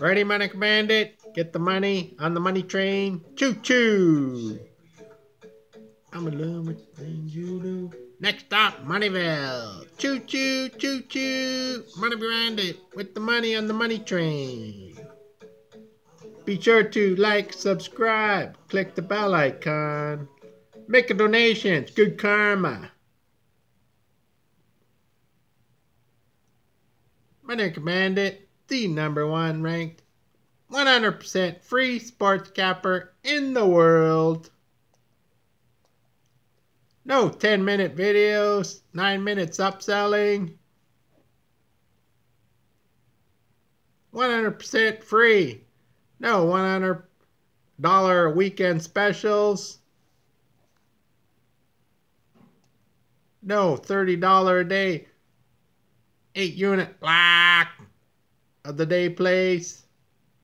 Ready, Money Bandit? Get the money on the money train. Choo choo. I'm in love with things you do. Next stop, Moneyville. Choo choo, choo choo. Money Bandit with the money on the money train. Be sure to like, subscribe, click the bell icon. Make a donation. It's good karma. Money Bandit, the number one ranked 100% free sports capper in the world. No 10 minute videos, 9 minutes upselling. 100% free. No $100 weekend specials. No $30 a day 8 unit lock of the day plays.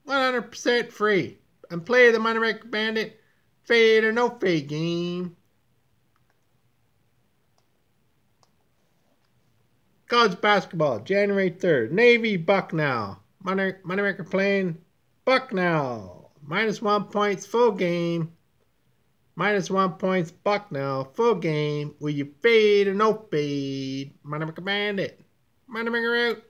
100% free. And play the Money Maker Bandit fade or no fade game. College basketball, January 3rd. Navy Bucknell. Money, Moneymaker playing Bucknell. Minus one points full game. Minus one points Bucknell. Full game. Will you fade or no fade? Moneymaker Bandit. Moneymaker out.